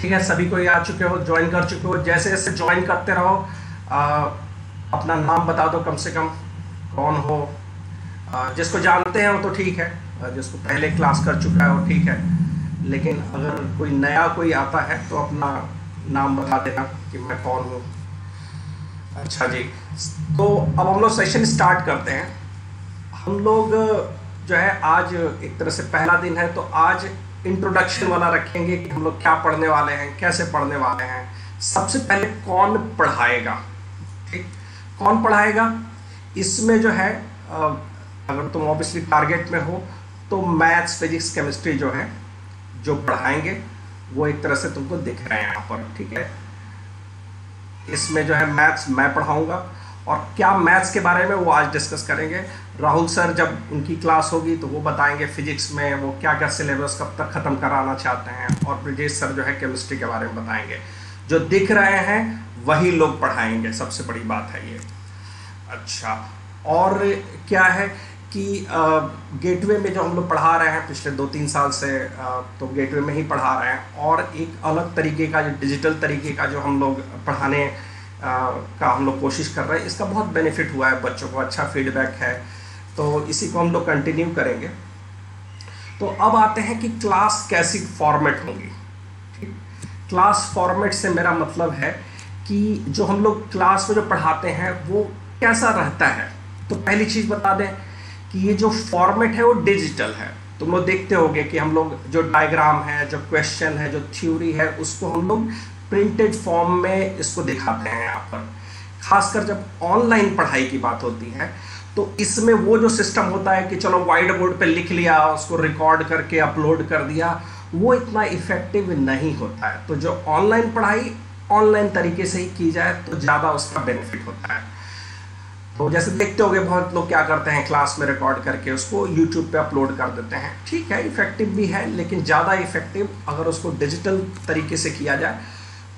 ठीक है सभी को आ चुके हो ज्वाइन कर चुके हो जैसे जैसे ज्वाइन करते रहो आ, अपना नाम बता दो कम से कम कौन हो? आ, जिसको जानते हैं वो तो ठीक है जिसको पहले क्लास कर चुका है वो ठीक है। लेकिन अगर कोई नया कोई आता है तो अपना नाम बता देना कि मैं कौन हूँ। अच्छा जी तो अब हम लोग सेशन स्टार्ट करते हैं। हम लोग जो है आज एक तरह से पहला दिन है तो आज इंट्रोडक्शन वाला रखेंगे कि हम लोग क्या पढ़ने वाले हैं, कैसे पढ़ने वाले हैं। सबसे पहले कौन पढ़ाएगा? ठीक? कौन पढ़ाएगा? इसमें जो है अगर तुम ऑब्वियसली टारगेट में हो तो मैथ्स फिजिक्स केमिस्ट्री जो है, जो पढ़ाएँगे, वो एक तरह से तुमको दिख रहे हैं यहाँ पर, ठीक है? इसमें जो है मैथ्स मैं पढ़ाऊँगा। और क्या मैथ्स के बारे में वो आज डिस्कस करेंगे? राहुल सर जब उनकी क्लास होगी तो वो बताएँगे फिजिक्स में वो क्या क्या सिलेबस कब तक ख़त्म कराना चाहते हैं और ब्रिजेश सर जो है केमिस्ट्री के बारे में बताएँगे। जो दिख रहे हैं वही लोग पढ़ाएँगे। सबसे बड़ी बात है ये। अच्छा और क्या है कि गेटवे में जो हम लोग पढ़ा रहे हैं पिछले दो तीन साल से आ, तो गेटवे में ही पढ़ा रहे हैं। और एक अलग तरीके का जो डिजिटल तरीके का जो हम लोग पढ़ाने का हम लोग कोशिश कर रहे हैं इसका बहुत बेनिफिट हुआ है बच्चों को। अच्छा फीडबैक है। तो इसी को हम लोग कंटिन्यू करेंगे। तो अब आते हैं कि क्लास कैसी फॉर्मेट होगी। क्लास फॉर्मेट से मेरा मतलब है कि जो हम लोग क्लास में जो पढ़ाते हैं, वो कैसा रहता है? तो पहली चीज़ बता दें कि ये जो फॉर्मेट है, वो डिजिटल है। तुम लोग देखते होगे कि हम लोग जो डायग्राम है, जो क्वेश्चन है, जो थ्योरी है, उसको हम लोग प्रिंटेड फॉर्म में इसको दिखाते हैं यहाँ पर। खासकर जब ऑनलाइन पढ़ाई की बात होती है तो इसमें वो जो सिस्टम होता है कि चलो वाइट बोर्ड पे लिख लिया, उसको रिकॉर्ड करके अपलोड कर दिया, वो इतना इफ़ेक्टिव नहीं होता है। तो जो ऑनलाइन पढ़ाई ऑनलाइन तरीके से ही की जाए तो ज़्यादा उसका बेनिफिट होता है। तो जैसे देखते होगे, बहुत लोग क्या करते हैं क्लास में रिकॉर्ड करके उसको यूट्यूब पे अपलोड कर देते हैं। ठीक है इफ़ेक्टिव भी है, लेकिन ज़्यादा इफ़ेक्टिव अगर उसको डिजिटल तरीके से किया जाए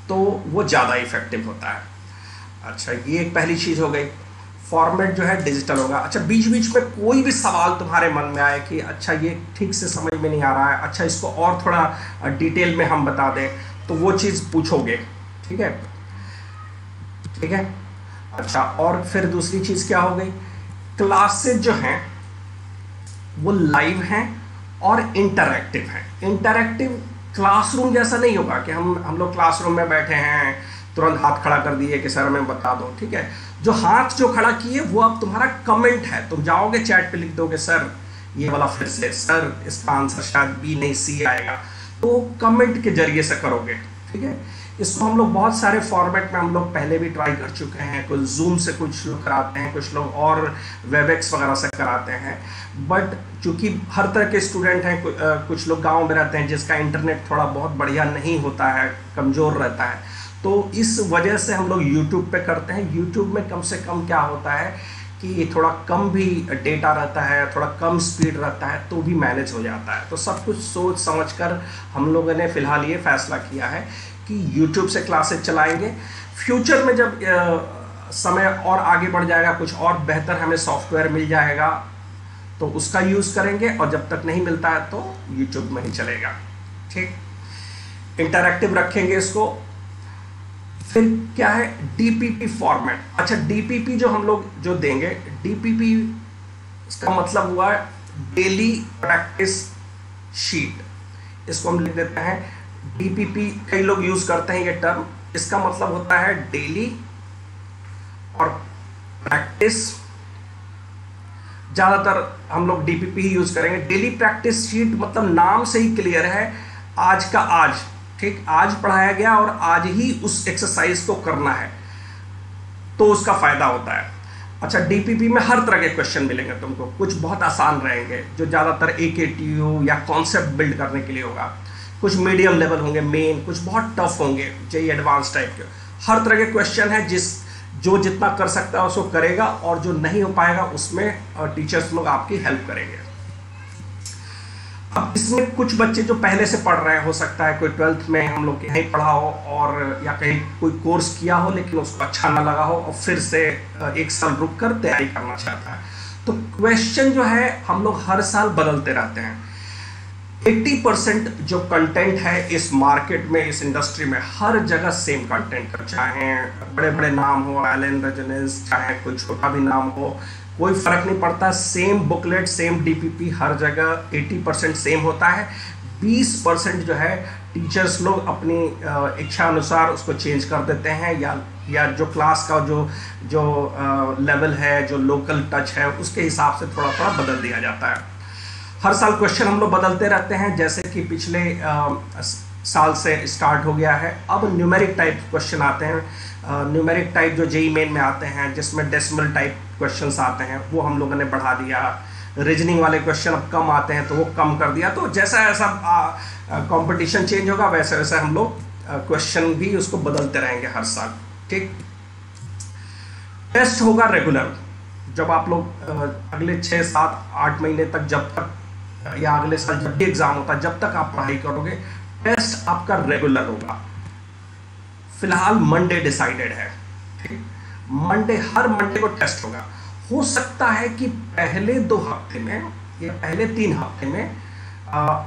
तो वो ज़्यादा इफ़ेक्टिव होता है। अच्छा ये एक पहली चीज़ हो गई। फॉर्मेट जो है डिजिटल होगा। अच्छा बीच बीच में कोई भी सवाल तुम्हारे मन में आए कि अच्छा ये ठीक से समझ में नहीं आ रहा है अच्छा इसको और थोड़ा डिटेल में हम बता दें तो वो चीज़ पूछोगे, ठीक है? ठीक है? अच्छा और फिर दूसरी चीज़ क्या हो गई? क्लासेज जो हैं, वो लाइव हैं और इंटरैक्टिव हैं। इंटरैक्टिव क्लासरूम जैसा नहीं होगा कि हम हम लोग क्लासरूम में बैठे हैं तुरंत हाथ खड़ा कर दिए कि, सर, हमें बता दो। ठीक है? जो हाथ जो खड़ा किए, वो अब तुम्हारा कमेंट है। तुम जाओगे चैट पे लिख दोगे, सर, ये वाला फिर से, सर, इसका आंसर शायद बी नहीं सी आएगा। तो कमेंट के ज़रिए से करोगे, ठीक है? इसको हम लोग बहुत सारे फॉर्मेट में हम लोग पहले भी ट्राई कर चुके हैं। कुछ जूम से कुछ लोग कराते हैं, कुछ लोग और वेबएक्स वगैरह से कराते हैं। बट चूँकि हर तरह के स्टूडेंट हैं कुछ लोग गाँव में रहते हैं, जिसका इंटरनेट थोड़ा बहुत बढ़िया नहीं होता है, कमज़ोर रहता है तो इस वजह से हम लोग यूट्यूब पे करते हैं। यूट्यूब में कम से कम क्या होता है कि थोड़ा कम भी डेटा रहता है, थोड़ा कम स्पीड रहता है तो भी मैनेज हो जाता है। तो सब कुछ सोच समझ कर हम लोगों ने फ़िलहाल ये फैसला किया है कि यूट्यूब से क्लासेस चलाएँगे। फ्यूचर में जब समय और आगे बढ़ जाएगा, कुछ और बेहतर हमें सॉफ्टवेयर मिल जाएगा तो उसका यूज़ करेंगे और जब तक नहीं मिलता है तो यूट्यूब में ही चलेगा। ठीक? इंटरैक्टिव रखेंगे इसको। फिर क्या है? डीपीपी फॉर्मेट अच्छा डीपीपी जो हम लोग जो देंगे डीपीपी इसका मतलब हुआ डेली प्रैक्टिस शीट इसको हम लिख देते हैं डीपीपी कई लोग यूज़ करते हैं ये टर्म इसका मतलब होता है डेली और प्रैक्टिस ज़्यादातर हम लोग डीपीपी ही यूज़ करेंगे. डेली प्रैक्टिस शीट मतलब नाम से ही क्लियर है. आज का आज. ठीक, आज पढ़ाया गया और आज ही उस एक्सरसाइज को करना है तो उसका फ़ायदा होता है। अच्छा डीपीपी में हर तरह के क्वेश्चन मिलेंगे तुमको। कुछ बहुत आसान रहेंगे, जो ज़्यादातर ए के टी यू या कॉन्सेप्ट बिल्ड करने के लिए होगा। कुछ मीडियम लेवल होंगे मेन कुछ बहुत टफ होंगे जेई एडवांस टाइप के। हर तरह के क्वेश्चन है जिस, जो जितना कर सकता है उसको करेगा और जो नहीं हो पाएगा उसमें टीचर्स लोग आपकी हेल्प करेंगे। अब इसमें कुछ बच्चे जो पहले से पढ़ रहे हैं सकता है कोई ट्वेल्थ में हम लोग कहीं पढ़ा हो और, या कहीं कोई कोर्स किया हो, लेकिन उसको अच्छा ना लगा हो और फिर से एक साल रुक कर तैयारी करना चाहता है। तो क्वेश्चन जो है, हम लोग हर साल बदलते रहते हैं। 80 परसेंट जो कंटेंट है इस मार्केट में, इस इंडस्ट्री में, हर जगह सेम कंटेंट चाहे बड़े बड़े नाम हो एलन रजनीस चाहे कोई छोटा भी नाम हो कोई फ़र्क नहीं पड़ता। सेम बुकलेट सेम डीपीपी हर जगह 80 परसेंट सेम होता है। 20 परसेंट जो है टीचर्स लोग अपनी इच्छा अनुसार उसको चेंज कर देते हैं या या जो क्लास का जो जो लेवल है जो लोकल टच है उसके हिसाब से थोड़ा थोड़ा बदल दिया जाता है। हर साल क्वेश्चन हम लोग बदलते रहते हैं जैसे कि पिछले आ, साल से स्टार्ट हो गया है। अब न्यूमेरिक टाइप क्वेश्चन आते हैं। न्यूमेरिक टाइप जो जेई मेन में आते हैं, जिसमें डेसिमल टाइप क्वेश्चंस आते हैं, वो हम लोगों ने बढ़ा दिया। रीजनिंग वाले क्वेश्चन अब कम आते हैं तो वो कम कर दिया। तो जैसा ऐसा कंपटीशन चेंज होगा, वैसे वैसे हम लोग क्वेश्चन भी उसको बदलते रहेंगे हर साल, ठीक? टेस्ट होगा रेगुलर जब आप लोग अगले छः सात, आठ महीने तक जब तक, या अगले साल जब भी एग्ज़ाम होता है, जब तक आप पढ़ाई करोगे टेस्ट आपका रेगुलर होगा। फ़िलहाल मंडे डिसाइडेड है मंडे हर मंडे को टेस्ट होगा। हो सकता है कि पहले दो हफ़्ते में या पहले तीन हफ़्ते में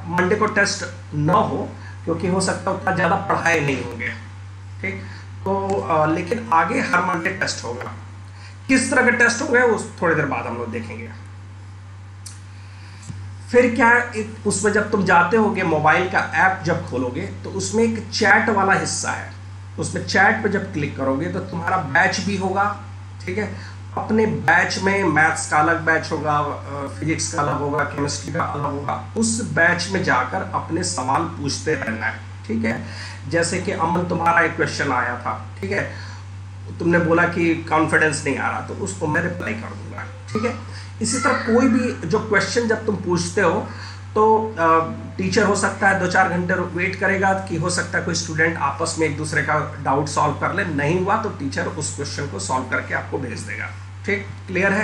मंडे को टेस्ट न हो क्योंकि हो सकता है उतना ज़्यादा पढ़ाए नहीं होंगे ठीक? तो आ, लेकिन आगे हर मंडे टेस्ट होगा। किस तरह के टेस्ट होंगे वो थोड़ी देर बाद हम लोग देखेंगे। फिर क्या उसमें जब तुम जाते होगे मोबाइल का ऐप जब खोलोगे तो उसमें एक चैट वाला हिस्सा है। उसमें चैट पे जब क्लिक करोगे तो तुम्हारा बैच भी होगा, ठीक है? अपने बैच में मैथ्स का अलग बैच होगा फिजिक्स का अलग होगा केमिस्ट्री का अलग होगा, उस बैच में जाकर अपने सवाल पूछते रहना है, ठीक है? जैसे कि अमन तुम्हारा एक क्वेश्चन आया था, ठीक है? तुमने बोला कि कॉन्फिडेंस नहीं आ रहा तो उसको मैं रिप्लाई कर दूँगा, ठीक है? इसी तरह कोई भी जो क्वेश्चन जब तुम पूछते हो तो टीचर हो सकता है दो चार घंटे वेट करेगा कि हो सकता है कोई स्टूडेंट आपस में एक दूसरे का डाउट सॉल्व कर ले। नहीं हुआ तो टीचर उस क्वेश्चन को सॉल्व करके आपको भेज देगा। ठीक? क्लियर है?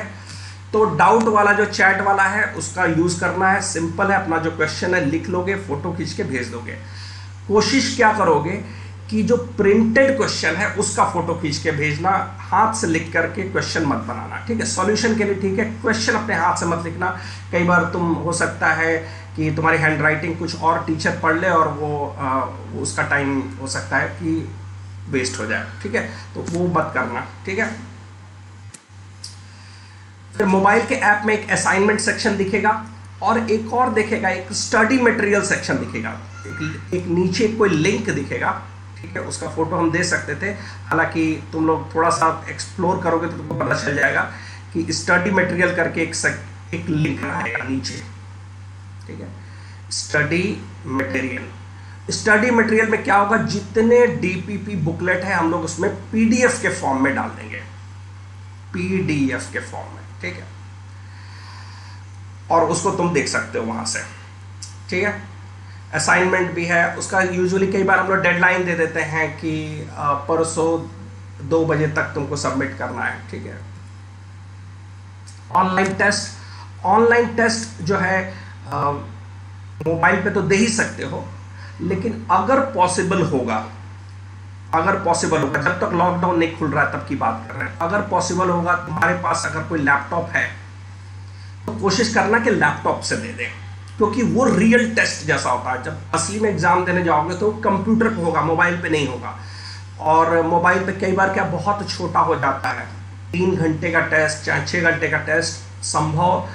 तो डाउट वाला जो चैट वाला है, उसका यूज़ करना है। सिंपल है, अपना जो क्वेश्चन है, लिख लोगे फ़ोटो खींच के भेज दोगे। कोशिश क्या करोगे? कि जो प्रिंटेड क्वेश्चन है उसका फ़ोटो खींच के भेजना हाथ से लिख करके क्वेश्चन मत बनाना ठीक है? सॉल्यूशन के लिए ठीक है क्वेश्चन अपने हाथ से मत लिखना। कई बार तुम हो सकता है कि तुम्हारी हैंड राइटिंग कुछ और टीचर पढ़ ले और वो आ, उसका टाइम हो सकता है कि वेस्ट हो जाए ठीक है? तो वो मत करना ठीक है? फिर मोबाइल के ऐप में एक असाइनमेंट सेक्शन दिखेगा और एक और दिखेगा एक स्टडी मटेरियल सेक्शन दिखेगा। एक, एक नीचे कोई लिंक दिखेगा ठीक है उसका फ़ोटो हम दे सकते थे। हालाँकि तुम लोग थोड़ा सा एक्सप्लोर करोगे तो तुमको पता चल जाएगा कि स्टडी मटेरियल करके एक सक, एक लिंक आएगा नीचे। ठीक है? स्टडी मटेरियल स्टडी मटेरियल में क्या होगा? जितने डीपीपी बुकलेट है हम लोग उसमें पीडीएफ के फॉर्म में डाल देंगे। पीडीएफ के फॉर्म में। ठीक है? और उसको तुम देख सकते हो वहाँ से। ठीक है? असाइनमेंट भी है, उसका यूजुअली कई बार हम लोग डेडलाइन दे देते हैं कि परसों दो बजे तक तुमको सबमिट करना है, ठीक है? ऑनलाइन टेस्ट ऑनलाइन टेस्ट जो है मोबाइल पे तो दे ही सकते हो, लेकिन अगर पॉसिबल होगा, अगर पॉसिबल होगा, जब तक लॉकडाउन नहीं खुल रहा है, तब की बात कर रहे हैं। अगर पॉसिबल होगा, तुम्हारे पास अगर कोई लैपटॉप है तो कोशिश करना कि लैपटॉप से दे दें। क्योंकि वो रियल टेस्ट जैसा होता है। जब असली में एग्ज़ाम देने जाओगे तो कंप्यूटर पे होगा मोबाइल पे नहीं होगा। और मोबाइल पे कई बार क्या बहुत छोटा हो जाता है। तीन घंटे का टेस्ट चाहे छः घंटे का टेस्ट संभव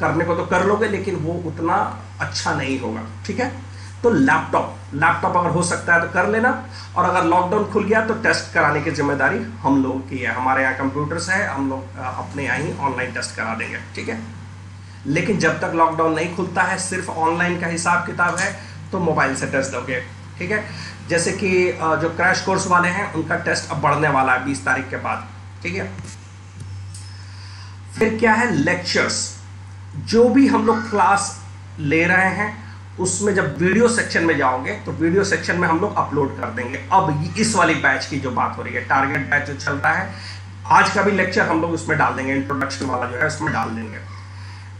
करने को तो कर लोगे, लेकिन वो उतना अच्छा नहीं होगा। ठीक है? तो लैपटॉप लैपटॉप अगर हो सकता है तो कर लेना। और अगर लॉकडाउन खुल गया तो टेस्ट कराने की ज़िम्मेदारी हम लोग की है। हमारे यहाँ कंप्यूटर्स है, हम लोग अपने यहाँ ही ऑनलाइन टेस्ट करा देंगे। ठीक है? लेकिन जब तक लॉकडाउन नहीं खुलता है, सिर्फ़ ऑनलाइन का हिसाब किताब है तो मोबाइल से टेस्ट दोगे, ठीक है? जैसे कि जो क्रैश कोर्स वाले हैं, उनका टेस्ट अब बढ़ने वाला है बीस तारीख के बाद, ठीक है? फिर क्या है? लेक्चर्स जो भी हम लोग क्लास ले रहे हैं, उसमें जब वीडियो सेक्शन में जाओगे तो वीडियो सेक्शन में हम लोग अपलोड कर देंगे। अब इस वाली बैच की जो बात हो रही है टारगेट बैच जो चल रहा है, आज का भी लेक्चर हम लोग उसमें डाल देंगे इंट्रोडक्शन वाला जो है, उसमें डाल देंगे।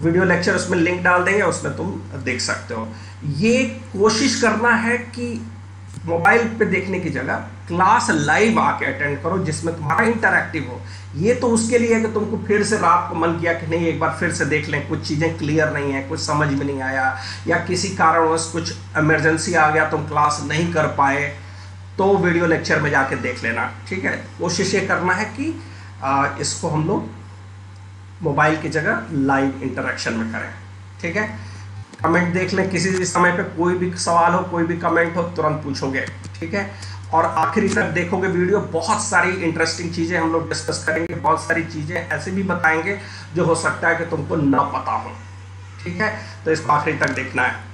वीडियो लेक्चर उसमें लिंक डाल देंगे उसमें तुम देख सकते हो। ये कोशिश करना है कि मोबाइल पे देखने की जगह क्लास लाइव आके अटेंड करो जिसमें तुम्हारा इंटरैक्टिव हो। ये तो उसके लिए है कि तुमको फिर से रात को मन किया कि नहीं एक बार फिर से देख लें कुछ चीज़ें क्लियर नहीं है कुछ समझ में नहीं आया या किसी कारणवश कुछ इमरजेंसी आ गया तुम क्लास नहीं कर पाए तो वीडियो लेक्चर में जाके देख लेना। ठीक है? कोशिश ये करना है कि आ, इसको हम लोग मोबाइल की जगह लाइव इंटरेक्शन में करें, ठीक है? कमेंट देख लें, किसी भी समय पे कोई भी सवाल हो, कोई भी कमेंट हो, तुरंत पूछोगे, ठीक है? और आखिरी तक देखोगे वीडियो, बहुत सारी इंटरेस्टिंग चीज़ें हम लोग डिस्कस करेंगे, बहुत सारी चीज़ें ऐसे भी बताएँगे जो हो सकता है कि तुमको ना पता हो, ठीक है? तो इसको आखिरी तक देखना है।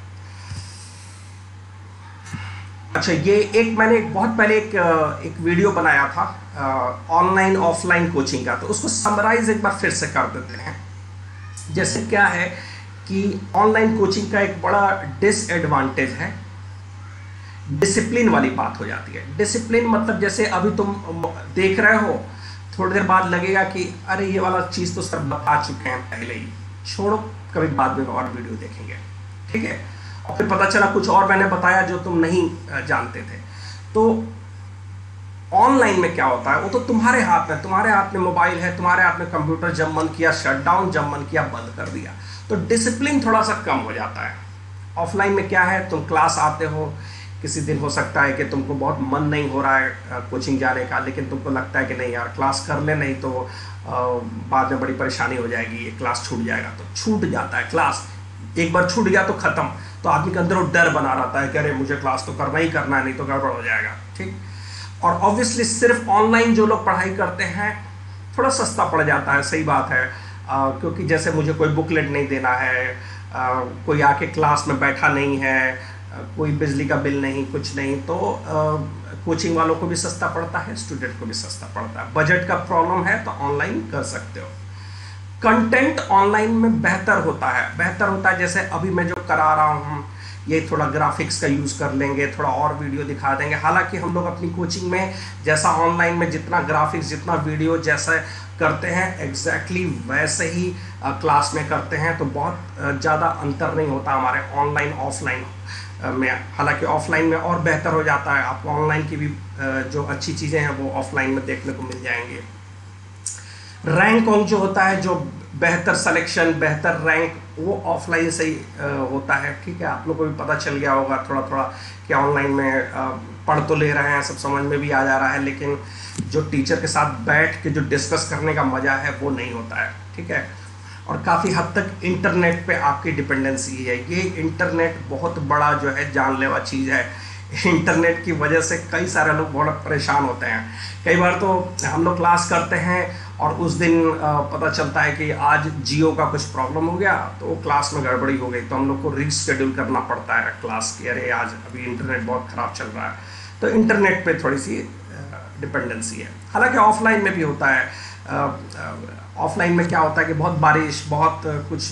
अच्छा ये एक मैंने एक बहुत पहले एक एक वीडियो बनाया था ऑनलाइन, ऑफलाइन कोचिंग का। तो उसको समराइज एक बार फिर से कर देते हैं। जैसे क्या है कि ऑनलाइन कोचिंग का एक बड़ा डिसएडवांटेज है। डिसिप्लिन वाली बात हो जाती है। डिसिप्लिन मतलब जैसे अभी तुम देख रहे हो, थोड़ी देर बाद लगेगा कि, अरे, ये वाला चीज़ तो सर बता चुके हैं पहले ही। छोड़ो, कभी बाद में और वीडियो देखेंगे। ठीक है? और फिर पता चला कुछ और मैंने बताया जो तुम नहीं जानते थे। तो ऑनलाइन में क्या होता है, वो तो तुम्हारे हाथ में, तुम्हारे हाथ में मोबाइल है, तुम्हारे हाथ में कंप्यूटर जब मन किया शट डाउन जब मन किया, बंद कर दिया। तो डिसिप्लिन थोड़ा सा कम हो जाता है। ऑफलाइन में क्या है, तुम क्लास आते हो, किसी दिन हो सकता है कि तुमको बहुत मन नहीं हो रहा है कोचिंग जाने का, लेकिन तुमको लगता है कि नहीं यार क्लास कर ले, नहीं तो बाद में बड़ी परेशानी हो जाएगी, ये क्लास छूट जाएगा तो छूट जाता है क्लास एक बार छूट गया तो ख़त्म। तो आदमी के अंदर वो डर बना रहता है कि अरे मुझे क्लास तो करना ही करना है नहीं तो गड़बड़ हो जाएगा ठीक? और ऑब्वियसली सिर्फ़ ऑनलाइन जो लोग पढ़ाई करते हैं थोड़ा सस्ता पड़ जाता है सही बात है। आ, क्योंकि जैसे मुझे कोई बुकलेट नहीं देना है आ, कोई आके क्लास में बैठा नहीं है कोई बिजली का बिल नहीं कुछ नहीं तो कोचिंग वालों को भी सस्ता पड़ता है स्टूडेंट को भी सस्ता पड़ता है। बजट का प्रॉब्लम है तो ऑनलाइन कर सकते हो। कंटेंट ऑनलाइन में बेहतर होता है। बेहतर होता है जैसे अभी मैं जो करा रहा हूँ, ये थोड़ा ग्राफिक्स का यूज़ कर लेंगे, थोड़ा और वीडियो दिखा देंगे। हालाँकि हम लोग अपनी कोचिंग में जैसा ऑनलाइन में जितना ग्राफिक्स जितना वीडियो जैसा करते हैं एग्जैक्टली exactly वैसे ही क्लास में करते हैं तो बहुत ज़्यादा अंतर नहीं होता हमारे ऑनलाइन ऑफलाइन में। हालाँकि ऑफलाइन में और बेहतर हो जाता है। आपको ऑनलाइन की भी जो अच्छी चीज़ें हैं, वो ऑफलाइन में देखने को मिल जाएँगे। रैंक ऑन जो होता है, जो बेहतर सिलेक्शन बेहतर रैंक वो ऑफलाइन से ही होता है। ठीक है, आप लोग को भी पता चल गया होगा थोड़ा थोड़ा कि ऑनलाइन में पढ़ तो ले रहे हैं, सब समझ में भी आ जा रहा है, लेकिन जो टीचर के साथ बैठ के जो डिस्कस करने का मज़ा है, वो नहीं होता है। ठीक है? और काफ़ी हद तक इंटरनेट पे आपकी डिपेंडेंसी है ये इंटरनेट बहुत बड़ा जो है, जानलेवा चीज़ है। इंटरनेट की वजह से कई सारे लोग बहुत परेशान होते हैं। कई बार तो हम लोग क्लास करते हैं और उस दिन पता चलता है कि आज जियो का कुछ प्रॉब्लम हो गया तो क्लास में गड़बड़ी हो गई। तो हम लोग को रीशेड्यूल करना पड़ता है क्लास की। अरे, आज अभी इंटरनेट बहुत ख़राब चल रहा है। तो इंटरनेट पे थोड़ी सी डिपेंडेंसी है। हालाँकि ऑफलाइन में भी होता है। ऑफलाइन में क्या होता है कि बहुत बारिश, बहुत कुछ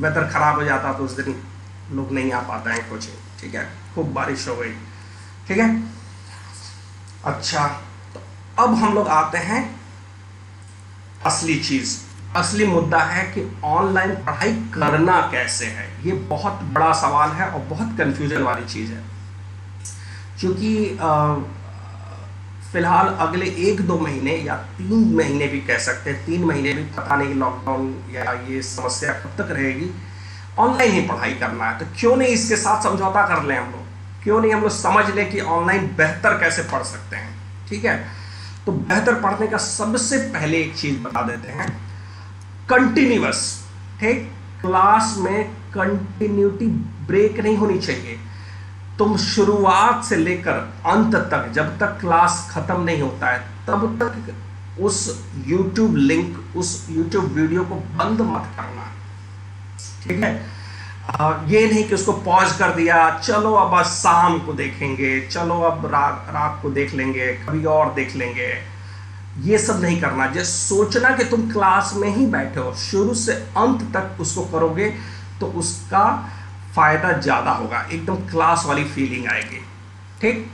वेदर ख़राब हो जाता तो उस दिन लोग नहीं आ पाते हैं कोचिंग ठीक है? खूब बारिश हो गई। ठीक है? अच्छा तो अब हम लोग आते हैं असली चीज़, असली मुद्दा है कि ऑनलाइन पढ़ाई करना कैसे है? ये बहुत बड़ा सवाल है और बहुत कंफ्यूजन वाली चीज़ है। क्योंकि फ़िलहाल अगले एक दो महीने या तीन महीने भी कह सकते हैं, तीन महीने भी पता नहीं लॉकडाउन या ये समस्या कब तक रहेगी। ऑनलाइन ही पढ़ाई करना है तो क्यों नहीं इसके साथ समझौता कर लें हम लोग? क्यों नहीं हम लोग समझ लें कि ऑनलाइन बेहतर कैसे पढ़ सकते हैं? ठीक है? तो बेहतर पढ़ने का सबसे पहले एक चीज़ बता देते हैं। कंटिन्यूस ठीक? क्लास में कंटिन्यूटी ब्रेक नहीं होनी चाहिए। तुम शुरुआत से लेकर अंत तक, जब तक क्लास खत्म नहीं होता है, तब तक उस YouTube लिंक उस YouTube वीडियो को बंद मत करना। ठीक है? ये नहीं कि उसको पॉज कर दिया, चलो अब आज शाम को देखेंगे, चलो अब रात रात को देख लेंगे, कभी और देख लेंगे। ये सब नहीं करना, जैसे सोचना कि तुम क्लास में ही बैठे हो, शुरू से अंत तक उसको करोगे तो उसका फ़ायदा ज़्यादा होगा, एकदम क्लास वाली फीलिंग आएगी। ठीक?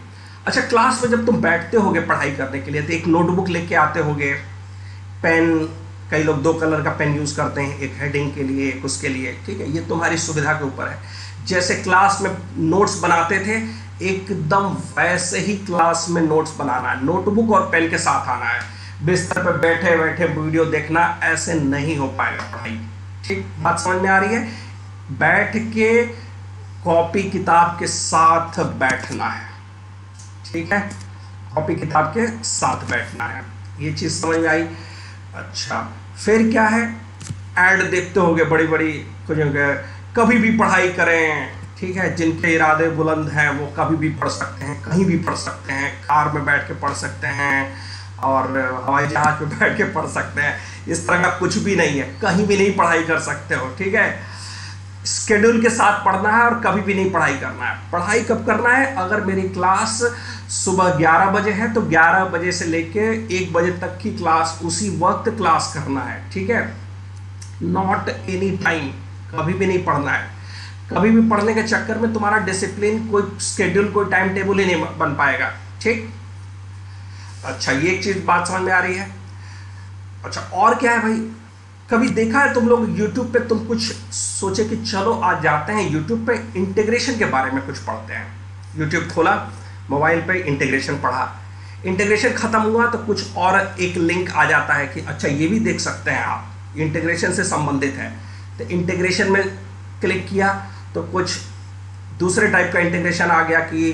अच्छा क्लास में जब तुम बैठते होगे पढ़ाई करने के लिए तो एक नोटबुक लेके आते होगे पेन कई लोग दो कलर का पेन यूज़ करते हैं, एक हेडिंग के लिए, एक उसके लिए, ठीक है? ये तुम्हारी सुविधा के ऊपर है। जैसे क्लास में नोट्स बनाते थे, एकदम वैसे ही क्लास में नोट्स बनाना है नोटबुक और पेन के साथ आना है। बिस्तर पर बैठे बैठे वीडियो देखना ऐसे नहीं हो पाएगा पढ़ाई ठीक? बात समझ में आ रही है? बैठ के कॉपी किताब के साथ बैठना है, ठीक है? कॉपी किताब के साथ बैठना है। ये चीज़ समझ में आई? अच्छा। फिर क्या है? एड देखते होगे बड़ी बड़ी कुछ कभी भी पढ़ाई करें, ठीक है? जिनके इरादे बुलंद हैं, वो कभी भी पढ़ सकते हैं, कहीं भी पढ़ सकते हैं, कार में बैठ के पढ़ सकते हैं और हवाई जहाज़ में बैठ के पढ़ सकते हैं। इस तरह का कुछ भी नहीं है। कहीं भी नहीं पढ़ाई कर सकते हो, ठीक है? स्केड्यूल के साथ पढ़ना है और कभी भी नहीं पढ़ाई करना है। पढ़ाई कब करना है? अगर मेरी क्लास सुबह 11 बजे है तो 11 बजे से लेके एक बजे तक की क्लास, उसी वक्त क्लास करना है, ठीक है? नॉट एनी टाइम कभी भी नहीं पढ़ना है। कभी भी पढ़ने के चक्कर में तुम्हारा डिसिप्लिन कोई स्केड्यूल कोई टाइम टेबल ही नहीं बन पाएगा, ठीक? अच्छा ये एक चीज़ बात समझ में आ रही है। अच्छा और क्या है भाई? कभी देखा है तुम लोग YouTube पे तुम कुछ सोचे कि चलो आज जाते हैं YouTube पे इंटीग्रेशन के बारे में कुछ पढ़ते हैं। YouTube खोला मोबाइल पे इंटीग्रेशन पढ़ा। इंटीग्रेशन खत्म हुआ तो कुछ और एक लिंक आ जाता है कि अच्छा ये भी देख सकते हैं आप। इंटीग्रेशन से संबंधित है। तो इंटीग्रेशन में क्लिक किया तो कुछ दूसरे टाइप का इंटीग्रेशन आ गया कि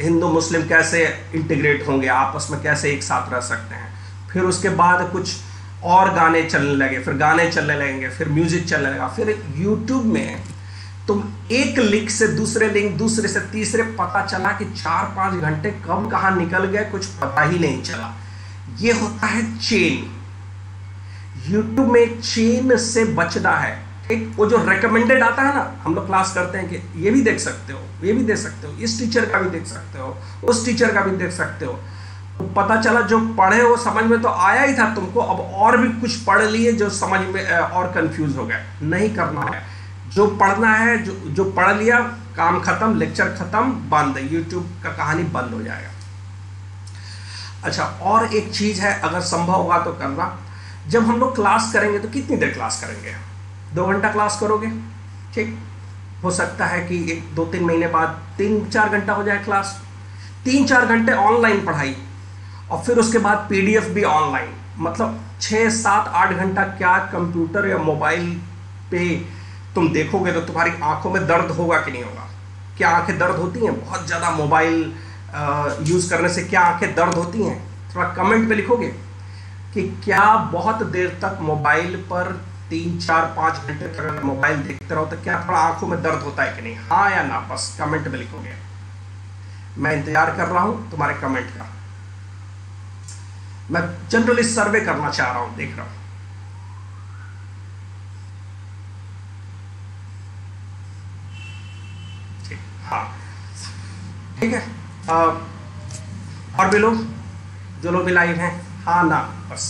हिंदू, मुस्लिम कैसे इंटीग्रेट होंगे, आपस में कैसे एक साथ रह सकते हैं। फिर उसके बाद कुछ और गाने चलने लगे, फिर गाने चलने लगेंगे, फिर म्यूज़िक चलने लगा, फिर यूट्यूब में तुम एक लिंक से दूसरे लिंक, दूसरे से तीसरे, पता चला कि चार पाँच घंटे कम कहा निकल गए, कुछ पता ही नहीं चला। ये होता है चेन यूट्यूब में चेन से बचना है। एक वो जो रिकमेंडेड आता है ना, हम लोग क्लास करते हैं कि ये भी देख सकते हो, ये भी देख सकते हो, इस टीचर का भी देख सकते हो, उस टीचर का भी देख सकते हो। तो पता चला जो पढ़े वो समझ में तो आया ही था तुमको, अब और भी कुछ पढ़ लिए जो समझ में और कंफ्यूज हो गए। नहीं करना है। जो पढ़ना है, जो जो पढ़ लिया, काम खत्म लेक्चर खत्म, बंद। यूट्यूब का कहानी बंद हो जाएगा। अच्छा और एक चीज़ है, अगर संभव होगा तो करना। जब हम लोग क्लास करेंगे तो कितनी देर क्लास करेंगे? दो घंटा क्लास करोगे? ठीक। हो सकता है कि एक, दो, तीन महीने बाद तीन, चार घंटा हो जाए क्लास तीन, चार घंटे ऑनलाइन पढ़ाई। और फिर उसके बाद पीडीएफ भी ऑनलाइन मतलब छः सात, आठ घंटा क्या कंप्यूटर या मोबाइल पे तुम देखोगे तो तुम्हारी आँखों में दर्द होगा कि नहीं होगा? क्या आँखें दर्द होती हैं? बहुत ज़्यादा मोबाइल यूज़ करने से क्या आँखें दर्द होती हैं? थोड़ा कमेंट पे लिखोगे कि क्या बहुत देर तक मोबाइल पर तीन, चार, पाँच घंटे तक मोबाइल देखते रहो तो क्या थोड़ा आँखों में दर्द होता है कि नहीं? हाँ या ना? बस कमेंट में लिखोगे। मैं इंतज़ार कर रहा हूँ तुम्हारे कमेंट का। मैं जनरली सर्वे करना चाह रहा हूँ, देख रहा हाँ। ठीक है? और भी लोग? जो लोग भी लाइव हैं। हाँ ना, बस।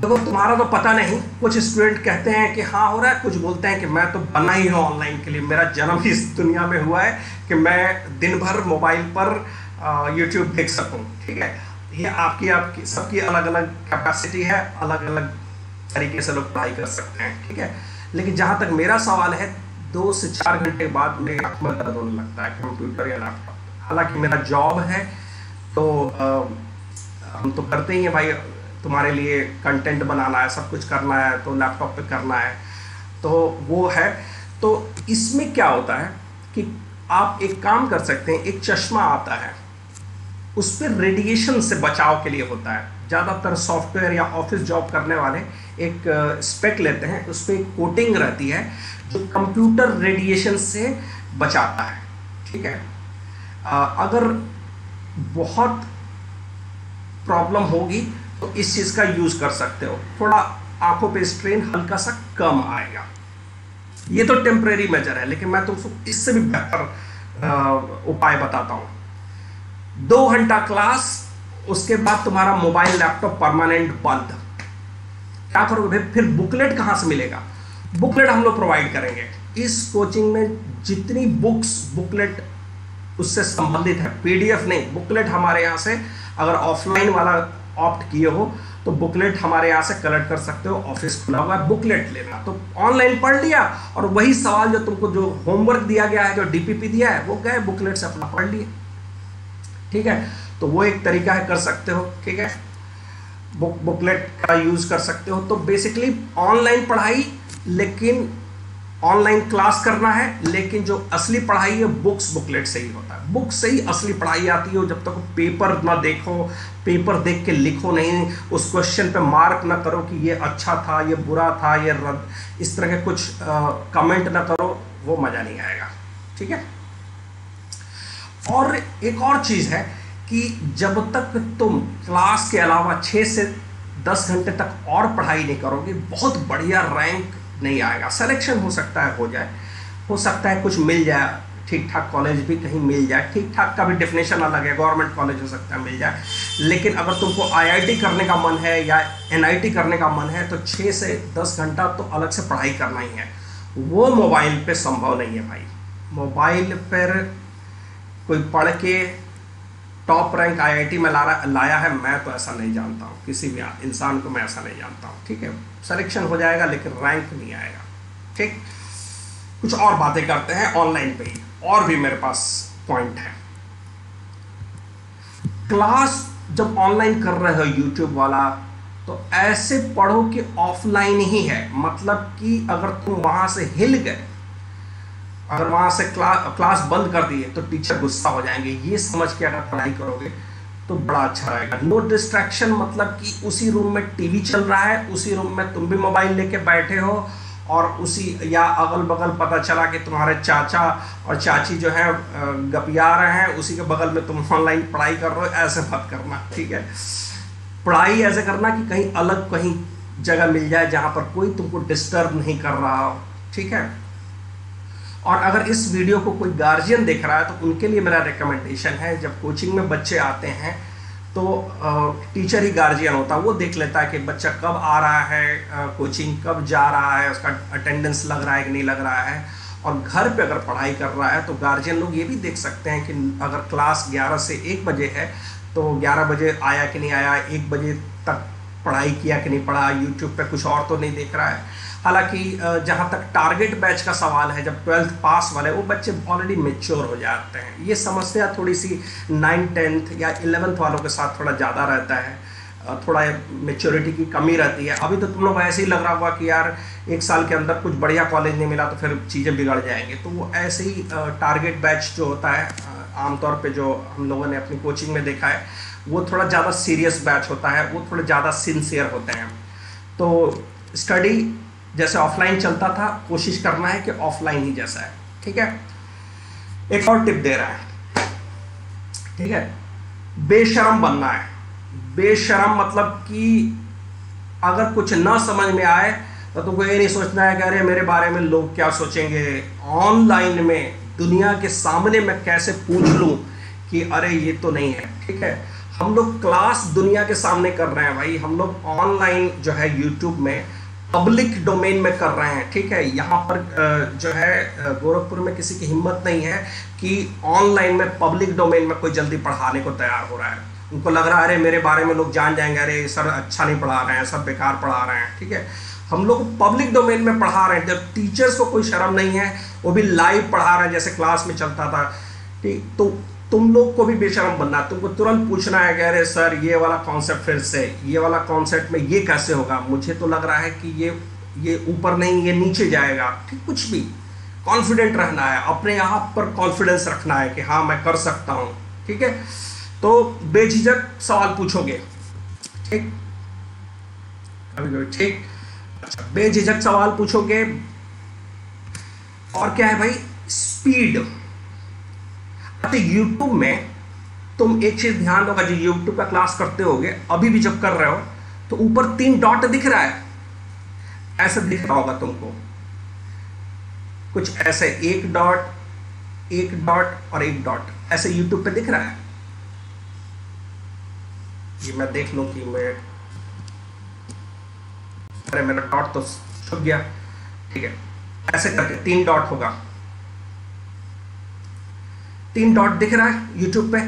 देखो, तुम्हारा तो पता नहीं, कुछ स्टूडेंट कहते हैं कि हाँ हो रहा है, कुछ बोलते हैं कि मैं तो बना ही हूँ ऑनलाइन के लिए। मेरा जन्म इस दुनिया में हुआ है कि मैं दिन भर मोबाइल पर यूट्यूब देख सकूँ, ठीक है? ये आपकी आपकी, सबकी अलग अलग कैपेसिटी है अलग अलग तरीके से लोग पढ़ाई कर सकते हैं, ठीक है? लेकिन जहाँ तक मेरा सवाल है दो से चार घंटे बाद मेरे आँख में दर्द होने लगता है कंप्यूटर या लैपटॉप हालाँकि मेरा जॉब है तो आ, हम तो करते ही हैं भाई तुम्हारे लिए कंटेंट बनाना है सब कुछ करना है तो लैपटॉप पे करना है। तो वो है। तो इसमें क्या होता है कि आप एक काम कर सकते हैं एक चश्मा आता है उस पर रेडिएशन से बचाव के लिए होता है। ज़्यादातर सॉफ्टवेयर या ऑफ़िस जॉब करने वाले एक स्पेक लेते हैं उस पर कोटिंग रहती है कंप्यूटर रेडिएशन से बचाता है, ठीक है? अगर बहुत प्रॉब्लम होगी तो इस चीज़ का यूज़ कर सकते हो। थोड़ा आँखों पे स्ट्रेन हल्का सा कम आएगा। ये तो टेम्परेरी मेजर है, लेकिन मैं तुमको इससे भी बेहतर उपाय बताता हूँ। दो घंटा क्लास, उसके बाद तुम्हारा मोबाइल लैपटॉप परमानेंट बंद। क्या करोगे? फिर बुकलेट कहाँ से मिलेगा? बुकलेट हम लोग प्रोवाइड करेंगे। इस कोचिंग में जितनी बुक्स बुकलेट उससे संबंधित है। पीडीएफ नहीं बुकलेट हमारे यहाँ से अगर ऑफलाइन वाला ऑप्ट किए हो तो बुकलेट हमारे यहाँ से कलेक्ट कर सकते हो ऑफ़िस खुला हुआ है बुकलेट लेना। तो ऑनलाइन पढ़ लिया और वही सवाल जो तुमको जो होमवर्क दिया गया है, जो डीपीपी दिया है, वो गए बुकलेट से अपना पढ़ लिए। ठीक है? तो वो एक तरीका है, कर सकते हो। ठीक है? बुक बुकलेट का यूज़ कर सकते हो। तो बेसिकली ऑनलाइन पढ़ाई लेकिन ऑनलाइन क्लास करना है लेकिन जो असली पढ़ाई है बुक्स बुकलेट से ही होता है। बुक से ही असली पढ़ाई आती है जब तक पेपर ना देखो पेपर देख के लिखो नहीं उस क्वेश्चन पे मार्क ना करो कि ये अच्छा था ये बुरा था ये रद्द इस तरह के कुछ आ, कमेंट ना करो वो मज़ा नहीं आएगा। ठीक है? और एक और चीज़ है कि जब तक तुम क्लास के अलावा छः से दस घंटे तक और पढ़ाई नहीं करोगे बहुत बढ़िया रैंक नहीं आएगा। सिलेक्शन हो सकता है, हो जाए। हो सकता है कुछ मिल जाए ठीक ठाक कॉलेज भी कहीं मिल जाए। ठीक ठाक का भी डेफिनेशन अलग है गवर्नमेंट कॉलेज हो सकता है, मिल जाए। लेकिन अगर तुमको आईआईटी करने का मन है या एनआईटी करने का मन है तो छः से दस घंटा तो अलग से पढ़ाई करना ही है। वो मोबाइल पे संभव नहीं है भाई। मोबाइल पर कोई पढ़ के टॉप रैंक आईआईटी में ला लाया है, मैं तो ऐसा नहीं जानता हूँ। किसी भी इंसान को मैं ऐसा नहीं जानता हूँ, ठीक है? सिलेक्शन हो जाएगा, लेकिन रैंक नहीं आएगा, ठीक? कुछ और बातें करते हैं ऑनलाइन पे ही। और भी मेरे पास पॉइंट है। क्लास जब ऑनलाइन कर रहे हो यूट्यूब वाला तो ऐसे पढ़ो कि ऑफलाइन ही है। मतलब कि अगर तुम वहाँ से हिल गए अगर वहाँ से क्लास क्लास बंद कर दिए तो टीचर गुस्सा हो जाएँगे। ये समझ के अगर पढ़ाई करोगे तो बड़ा अच्छा रहेगा। नो डिस्ट्रैक्शन मतलब कि उसी रूम में टीवी चल रहा है, उसी रूम में तुम भी मोबाइल लेके बैठे हो, और उसी, या अगल बगल पता चला कि तुम्हारे चाचा और चाची जो है गपिया रहे हैं, उसी के बगल में तुम ऑनलाइन पढ़ाई कर रहे हो, ऐसे मत करना, ठीक है? पढ़ाई ऐसे करना कि कहीं अलग, कहीं जगह मिल जाए जहाँ पर कोई तुमको डिस्टर्ब नहीं कर रहा हो, ठीक है? और अगर इस वीडियो को कोई गार्जियन देख रहा है तो उनके लिए मेरा रिकमेंडेशन है, जब कोचिंग में बच्चे आते हैं तो टीचर ही गार्जियन होता है, वो देख लेता है कि बच्चा कब आ रहा है कोचिंग कब जा रहा है, उसका अटेंडेंस लग रहा है कि नहीं लग रहा है। और घर पे अगर पढ़ाई कर रहा है तो गार्जियन लोग ये भी देख सकते हैं कि अगर क्लास 11 से 1 बजे है तो 11 बजे आया कि नहीं आया, एक बजे तक पढ़ाई किया कि नहीं पढ़ा यूट्यूब पे कुछ और तो नहीं देख रहा है। हालाँकि जहाँ तक टारगेट बैच का सवाल है, जब ट्वेल्थ पास वाले, वो बच्चे ऑलरेडी मेच्योर हो जाते हैं। ये समस्या थोड़ी सी नाइन टेंथ या इलेवेंथ वालों के साथ थोड़ा ज़्यादा रहता है। थोड़ा मेच्योरिटी की कमी रहती है। अभी तो तुम लोग ऐसे ही लग रहा हुआ कि यार, एक साल के अंदर कुछ बढ़िया कॉलेज नहीं मिला तो फिर चीज़ें बिगड़ जाएँगे। तो वो ऐसे ही टारगेट बैच जो होता है आमतौर पे जो हम लोगों ने अपनी कोचिंग में देखा है, वो थोड़ा ज़्यादा सीरियस बैच होता है, वो थोड़े ज़्यादा सिंसियर होते हैं। तो स्टडी जैसे ऑफलाइन चलता था, कोशिश करना है कि ऑफलाइन ही जैसा है, ठीक है? एक और टिप दे रहा है, ठीक है? बेशरम बनना है। बेशरम मतलब कि अगर कुछ ना समझ में आए तो तुमको ये नहीं सोचना है कि अरे मेरे बारे में लोग क्या सोचेंगे? ऑनलाइन में दुनिया के सामने मैं कैसे पूछ लूँ कि अरे, ये तो नहीं है, ठीक है? हम लोग क्लास दुनिया के सामने कर रहे हैं भाई। हम लोग ऑनलाइन जो है यूट्यूब में पब्लिक डोमेन में कर रहे हैं, ठीक है? यहाँ पर जो है गोरखपुर में किसी की हिम्मत नहीं है कि ऑनलाइन में पब्लिक डोमेन में कोई जल्दी पढ़ाने को तैयार हो रहा है। उनको लग रहा है, अरे, मेरे बारे में लोग जान जाएँगे, अरे, सर अच्छा नहीं पढ़ा रहे हैं, सर बेकार पढ़ा रहे हैं। ठीक है? हम लोग पब्लिक डोमेन में पढ़ा रहे हैं। जब टीचर्स को कोई शर्म नहीं है, वो भी लाइव पढ़ा रहे हैं, जैसे क्लास में चलता था। ठीक? तो तुम लोग को भी बेशरम बनना। तुमको तुरंत पूछना है कि, अरे, सर, ये वाला कॉन्सेप्ट फिर से, ये वाला कॉन्सेप्ट में ये कैसे होगा? मुझे तो लग रहा है कि ये ये ऊपर नहीं, ये नीचे जाएगा। ठीक? कुछ भी। कॉन्फिडेंट रहना है। अपने आप पर कॉन्फिडेंस रखना है कि हाँ मैं कर सकता हूँ। ठीक है? तो बेझिझक सवाल पूछोगे। ठीक? ठीक। अच्छा बेझिझक सवाल पूछोगे। और क्या है भाई? स्पीड। अच्छा यूट्यूब में तुम एक चीज़ ध्यान दोगा जो यूट्यूब का क्लास करते होगे, अभी भी जब कर रहे हो तो ऊपर तीन डॉट दिख रहा है। ऐसा दिख रहा होगा तुमको। कुछ ऐसे, एक डॉट एक डॉट और एक डॉट। ऐसे यूट्यूब पे दिख रहा है। ये मैं देख लू कि मैं अरे, मेरा डॉट तो छुप गया। ठीक है। ऐसे करके तीन डॉट होगा। तीन डॉट दिख रहा है यूट्यूब पे।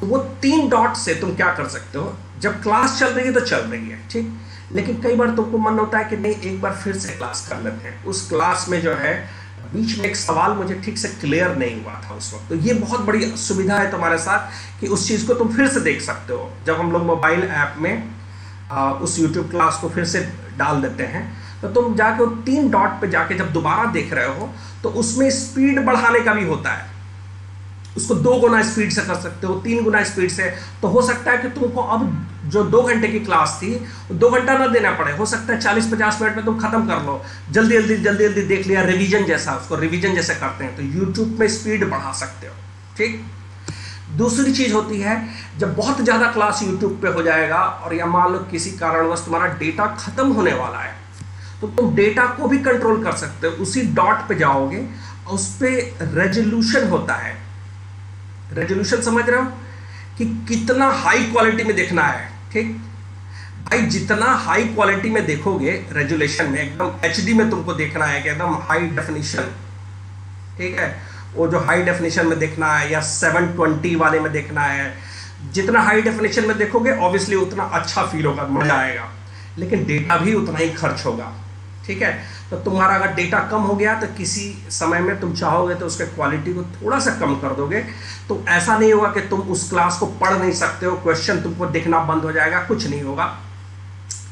तो वो तीन डॉट से तुम क्या कर सकते हो? जब क्लास चल रही है तो चल रही है, ठीक? लेकिन कई बार तुमको मन होता है कि नहीं, एक बार फिर से क्लास कर लेते हैं। उस क्लास में जो है बीच में एक सवाल मुझे ठीक से क्लियर नहीं हुआ था उस वक्त। तो ये बहुत बड़ी सुविधा है तुम्हारे साथ कि उस चीज़ को तुम फिर से देख सकते हो। जब हम लोग मोबाइल ऐप में आ, उस यूट्यूब क्लास को फिर से डाल देते हैं तो तुम जाके तीन डॉट पे जाके जब दोबारा देख रहे हो तो उसमें स्पीड बढ़ाने का भी होता है। उसको दो गुना स्पीड से कर सकते हो तीन गुना स्पीड से। तो हो सकता है कि तुमको अब जो दो घंटे की क्लास थी, दो घंटा ना देना पड़े। हो सकता है चालीस पचास मिनट में तुम खत्म कर लो। जल्दी जल्दी जल्दी जल्दी देख लिया रिवीजन जैसा, उसको रिवीजन जैसे करते हैं। तो यूट्यूब में स्पीड बढ़ा सकते हो। ठीक? दूसरी चीज़ होती है, जब बहुत ज़्यादा क्लास यूट्यूब पे हो जाएगा और या मान लो किसी कारणवश तुम्हारा डेटा खत्म होने वाला है तो तुम डेटा को भी कंट्रोल कर सकते हो। उसी डॉट पे जाओगे उस पर रेजोल्यूशन होता है। रेजोल्यूशन समझ रहे हो? कि कितना हाई क्वालिटी में देखना है, ठीक? भाई, जितना हाई क्वालिटी में देखोगे रेजुलेशन में, एकदम एचडी में तुमको देखना है कि एकदम हाई डेफिनेशन ठीक है? वो जो हाई डेफिनेशन में देखना है या 720 वाले में देखना है, जितना हाई डेफिनेशन में देखोगे ऑब्वियसली उतना अच्छा फील होगा, मज़ा आएगा। लेकिन डेटा भी उतना ही खर्च होगा। ठीक है? तो तुम्हारा अगर डेटा कम हो गया तो किसी समय में तुम चाहोगे तो उसके क्वालिटी को थोड़ा सा कम कर दोगे। तो ऐसा नहीं होगा कि तुम उस क्लास को पढ़ नहीं सकते हो। क्वेश्चन तुमको दिखना बंद हो जाएगा, कुछ नहीं होगा।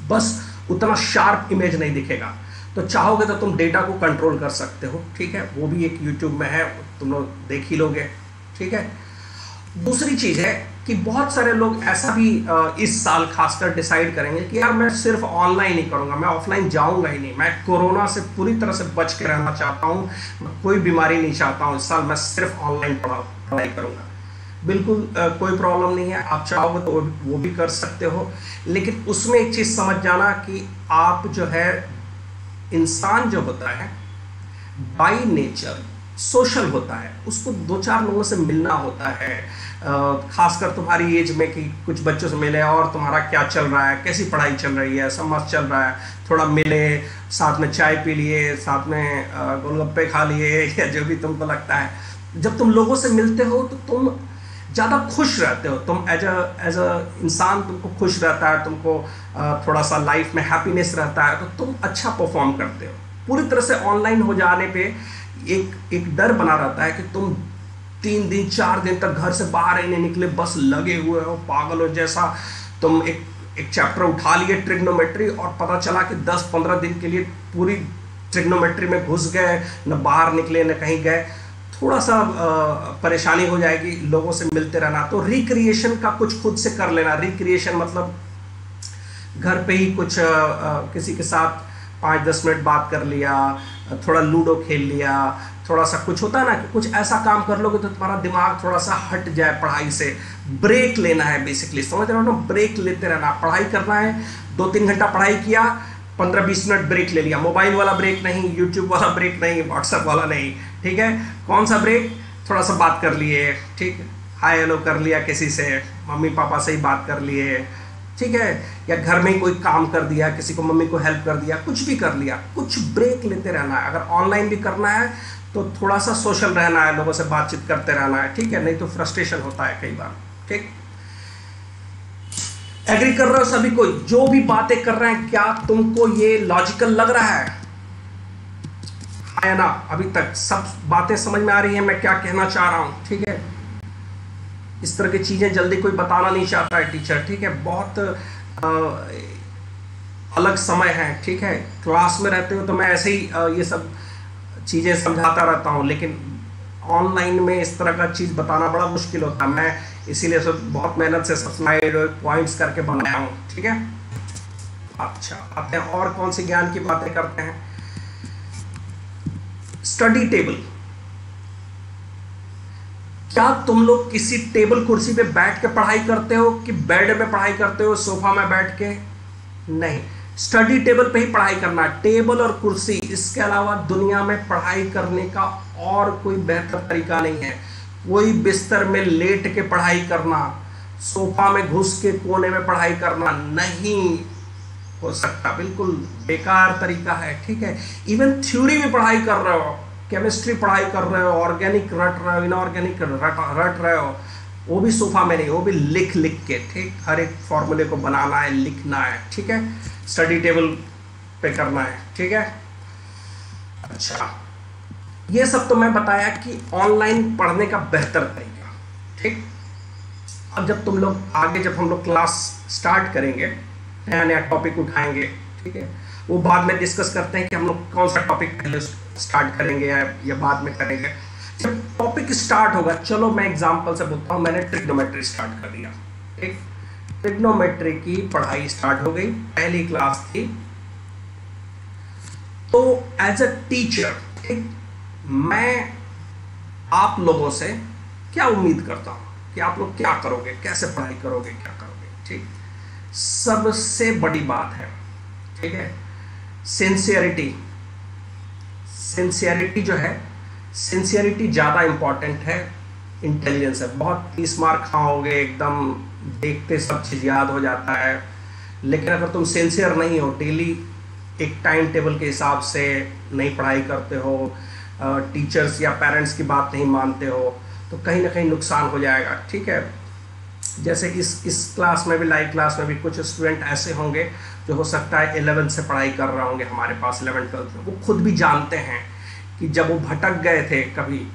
बस उतना शार्प इमेज नहीं दिखेगा। तो चाहोगे तो तुम डेटा को कंट्रोल कर सकते हो, ठीक है? वो भी एक यूट्यूब में है, तुम लोग देख ही लोगे, ठीक है? दूसरी चीज़ है कि बहुत सारे लोग ऐसा भी इस साल खासकर डिसाइड करेंगे कि यार मैं सिर्फ़ ऑनलाइन ही करूँगा, मैं ऑफलाइन जाऊँगा ही नहीं। मैं कोरोना से पूरी तरह से बच के रहना चाहता हूँ कोई बीमारी नहीं चाहता हूँ इस साल, मैं सिर्फ़ ऑनलाइन पढ़ाई करूँगा। बिल्कुल कोई प्रॉब्लम नहीं है, आप चाहोगे तो वो भी कर सकते हो। लेकिन उसमें एक चीज़ समझ जाना कि आप जो है, इंसान जो होता है बाई नेचर सोशल होता है, उसको दो चार लोगों से मिलना होता है। खासकर तुम्हारी एज में कि कुछ बच्चों से मिले और तुम्हारा क्या चल रहा है, कैसी पढ़ाई चल रही है मस्त चल रहा है, थोड़ा मिले, साथ में चाय पी लिए, साथ में गोलगप्पे खा लिए, या जो भी तुमको लगता है। जब तुम लोगों से मिलते हो तो तुम ज़्यादा खुश रहते हो। तुम एज अ एज अ इंसान तुमको खुश रहता है, तुमको थोड़ा सा लाइफ में हैप्पीनेस रहता है तो तुम अच्छा परफॉर्म करते हो। पूरी तरह से ऑनलाइन हो जाने पे एक एक डर बना रहता है कि तुम तीन दिन चार दिन तक घर से बाहर ही नहीं निकले बस लगे हुए हो पागल हो जैसा। तुम एक एक चैप्टर उठा लिए ट्रिग्नोमेट्री और पता चला कि 10-15 दिन के लिए पूरी ट्रिग्नोमेट्री में घुस गए न बाहर निकले न कहीं गए। थोड़ा सा परेशानी हो जाएगी लोगों से मिलते रहना। तो रिक्रिएशन का कुछ खुद से कर लेना। रिक्रिएशन मतलब घर पे ही कुछ आ, आ, किसी के साथ पाँच दस मिनट बात कर लिया थोड़ा लूडो खेल लिया, थोड़ा सा कुछ होता है ना कि कुछ ऐसा काम कर लोगे तो तुम्हारा दिमाग थोड़ा सा हट जाए पढ़ाई से। ब्रेक लेना है बेसिकली समझ रहे हो ना? ब्रेक लेते रहना। पढ़ाई करना है दो तीन घंटा पढ़ाई किया पंद्रह बीस मिनट ब्रेक ले लिया। मोबाइल वाला ब्रेक नहीं यूट्यूब वाला ब्रेक नहीं व्हाट्सएप वाला नहीं, ठीक है? कौन सा ब्रेक थोड़ा सा बात कर लिए, ठीक? हाय हेलो कर लिया किसी से। मम्मी पापा से ही बात कर लिए। ठीक है? या घर में कोई काम कर दिया, किसी को मम्मी को हेल्प कर दिया, कुछ भी कर लिया, कुछ ब्रेक लेते रहना है। अगर ऑनलाइन भी करना है तो थोड़ा सा सोशल रहना है, लोगों से बातचीत करते रहना है, ठीक है? नहीं तो फ्रस्ट्रेशन होता है कई बार, ठीक? एग्री कर रहे हो सभी को, जो भी बातें कर रहे हैं, क्या तुमको ये लॉजिकल लग रहा है? है ना? अभी तक सब बातें समझ में आ रही है, मैं क्या कहना चाह रहा हूँ, ठीक है? इस तरह की चीज़ें जल्दी कोई बताना नहीं चाहता है टीचर ठीक है? बहुत आ, अलग समय है ठीक है? क्लास में रहते हो तो मैं ऐसे ही आ, ये सब चीज़ें समझाता रहता हूँ लेकिन ऑनलाइन में इस तरह का चीज़ बताना बड़ा मुश्किल होता है। मैं इसीलिए सब बहुत मेहनत से सब स्लाइड पॉइंट्स करके बनाया हूँ ठीक है? अच्छा आते हैं और कौन सी ज्ञान की बातें करते हैं? स्टडी टेबल क्या तुम लोग किसी टेबल कुर्सी पे बैठ के पढ़ाई करते हो कि बेड में पढ़ाई करते हो, सोफा में बैठ के? नहीं। स्टडी टेबल पे ही पढ़ाई करना टेबल और कुर्सी, इसके अलावा दुनिया में पढ़ाई करने का और कोई बेहतर तरीका नहीं है। कोई बिस्तर में लेट के पढ़ाई करना, सोफा में घुस के कोने में पढ़ाई करना नहीं हो सकता। बिल्कुल बेकार तरीका है, ठीक है? इवन थ्योरी में पढ़ाई कर रहे हो केमिस्ट्री पढ़ाई कर रहे हो ऑर्गेनिक रट रहे हो इनऑर्गेनिक रट रट रहे हो, वो भी सोफा में नहीं, वो भी लिख लिख के, ठीक? हर एक फॉर्मूले को बनाना है, लिखना है, ठीक है? स्टडी टेबल पे करना है, ठीक है? अच्छा। ये सब तो मैं बताया कि ऑनलाइन पढ़ने का बेहतर तरीका, ठीक? अब जब तुम लोग आगे, जब हम लोग क्लास स्टार्ट करेंगे नया नया टॉपिक उठाएँगे, ठीक है? वो बाद में डिस्कस करते हैं कि हम लोग कौन सा टॉपिक पहले स्टार्ट करेंगे या, या बाद में करेंगे। जब टॉपिक स्टार्ट होगा चलो मैं एग्जांपल से बोलता हूँ मैंने ट्रिग्नोमेट्री स्टार्ट कर दिया। ठीक? ट्रिग्नोमेट्री की पढ़ाई स्टार्ट हो गई पहली क्लास थी। तो एज अ टीचर ठीक? मैं आप लोगों से क्या उम्मीद करता हूँ कि आप लोग क्या करोगे कैसे पढ़ाई करोगे क्या करोगे ठीक? सबसे बड़ी बात है ठीक है? सिंसियरिटी सिंसियरिटी जो है सिंसियरिटी ज़्यादा इंपॉर्टेंट है इंटेलिजेंस है। बहुत तीस मार्क खाओगे, एकदम देखते सब चीज़ याद हो जाता है। लेकिन अगर तुम सिंसियर नहीं हो डेली एक टाइम टेबल के हिसाब से नहीं पढ़ाई करते हो टीचर्स या पेरेंट्स की बात नहीं मानते हो तो कहीं ना कहीं नुकसान हो जाएगा। ठीक है? जैसे इस इस क्लास में भी लाइव क्लास में भी कुछ स्टूडेंट ऐसे होंगे जो हो सकता है एलेवेंथ से पढ़ाई कर रहे होंगे हमारे पास इलेवन ट्वेल्थ में। वो खुद भी जानते हैं कि जब वो भटक गए थे कभी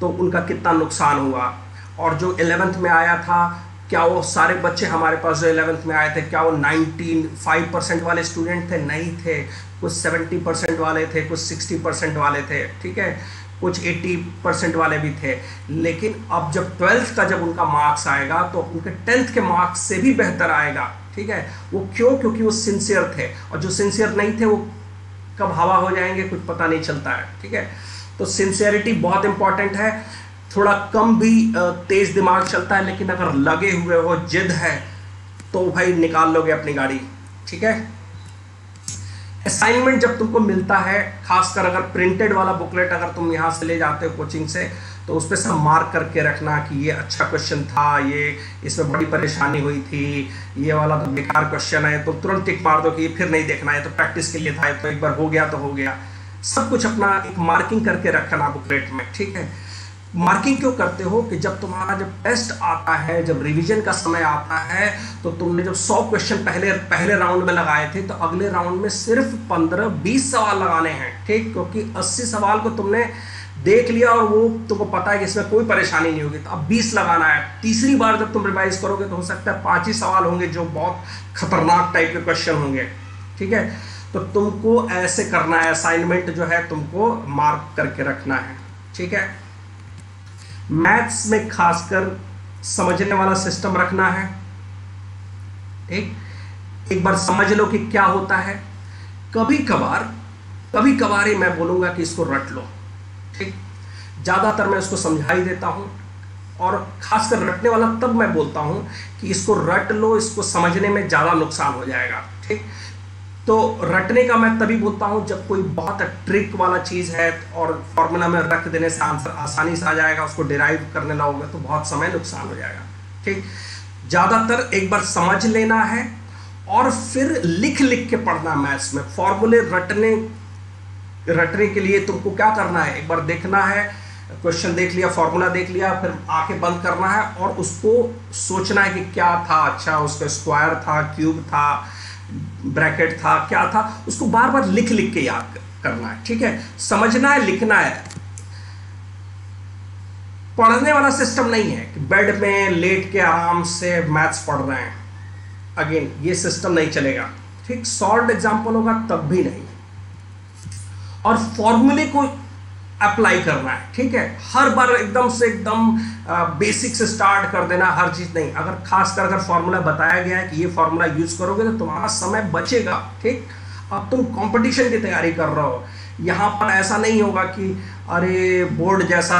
तो उनका कितना नुकसान हुआ। और जो एलेवेंथ में आया था, क्या वो सारे बच्चे हमारे पास जो एलेवेंथ में आए थे, क्या वो नाइनटीन फाइव परसेंट वाले स्टूडेंट थे? नहीं थे। कुछ सेवेंटी परसेंट वाले थे, कुछ सिक्सटी परसेंट वाले थे, ठीक है? कुछ 80 परसेंट वाले भी थे। लेकिन अब जब ट्वेल्थ का जब उनका मार्क्स आएगा तो उनके टेंथ के मार्क्स से भी बेहतर आएगा, ठीक है? वो क्यों? क्योंकि वो सिंसियर थे। और जो सिंसियर नहीं थे, वो कब हवा हो जाएँगे, कुछ पता नहीं चलता है, ठीक है? तो सिंसियरिटी बहुत इंपॉर्टेंट है। थोड़ा कम भी तेज दिमाग चलता है, लेकिन अगर लगे हुए हो, जिद है तो भाई निकाल लोगे अपनी गाड़ी, ठीक है? असाइनमेंट जब तुमको मिलता है, खासकर अगर प्रिंटेड वाला बुकलेट अगर तुम यहाँ से ले जाते हो कोचिंग से तो उस पर सब मार्क करके रखना कि ये अच्छा क्वेश्चन था, ये इसमें बड़ी परेशानी हुई थी, ये वाला तो बेकार क्वेश्चन है तो तुरंत टिक मार दो कि ये फिर नहीं देखना है तो प्रैक्टिस के लिए था तो एक बार हो गया तो हो गया। सब कुछ अपना एक मार्किंग करके रखना बुकलेट में, ठीक है? मार्किंग क्यों करते हो कि जब तुम्हारा जब टेस्ट आता है, जब रिवीजन का समय आता है तो तुमने जब 100 क्वेश्चन पहले पहले राउंड में लगाए थे तो अगले राउंड में सिर्फ़ 15-20 सवाल लगाने हैं, ठीक? क्योंकि 80 सवाल को तुमने देख लिया और वो तुमको पता है कि इसमें कोई परेशानी नहीं होगी। तो अब 20 लगाना है। तीसरी बार जब तुम रिवाइज करोगे तो हो सकता है पाँच ही सवाल होंगे जो बहुत खतरनाक टाइप के क्वेश्चन होंगे, ठीक है? तो तुमको ऐसे करना है असाइनमेंट जो है तुमको मार्क करके रखना है, ठीक है? मैथ्स में खासकर समझने वाला सिस्टम रखना है। ठीक? एक बार समझ लो कि क्या होता है। कभी कभार कभी कभार ही मैं बोलूँगा कि इसको रट लो। ठीक? ज़्यादातर मैं इसको समझा ही देता हूँ और खासकर रटने वाला तब मैं बोलता हूँ कि इसको रट लो, इसको समझने में ज़्यादा नुकसान हो जाएगा। ठीक? तो रटने का मैं तभी बोलता हूँ जब कोई बहुत ट्रिक वाला चीज़ है और फॉर्मूला में रख देने से आंसर आसानी से आ जाएगा, उसको डिराइव करने लगोगे तो बहुत समय नुकसान हो जाएगा। ठीक? ज़्यादातर एक बार समझ लेना है और फिर लिख लिख के पढ़ना मैथ्स में फॉर्मूले रटने रटने के लिए तुमको क्या करना है? एक बार देखना है क्वेश्चन देख लिया फॉर्मूला देख लिया, फिर आके बंद करना है और उसको सोचना है कि क्या था अच्छा उसका स्क्वायर था क्यूब था ब्रैकेट था, क्या था, उसको बार बार लिख लिख के याद करना है, ठीक है? समझना है, लिखना है। पढ़ने वाला सिस्टम नहीं है कि बेड में लेट के आराम से मैथ्स पढ़ रहे हैं। अगेन ये सिस्टम नहीं चलेगा। ठीक सॉल्व एग्ज़ाम्पल होगा, तब भी नहीं। और फॉर्मूले को अप्लाई करना है, ठीक है? हर बार एकदम से एकदम बेसिक से स्टार्ट कर देना, हर चीज़ नहीं। अगर खास कर अगर फॉर्मूला बताया गया है कि ये फॉर्मूला यूज़ करोगे तो तुम्हारा समय बचेगा, ठीक? अब तुम कंपटीशन की तैयारी कर रहे हो। यहाँ पर ऐसा नहीं होगा कि, अरे बोर्ड जैसा,